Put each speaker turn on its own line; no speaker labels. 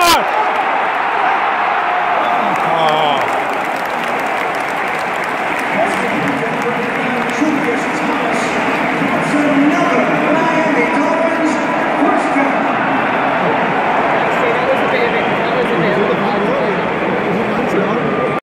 on!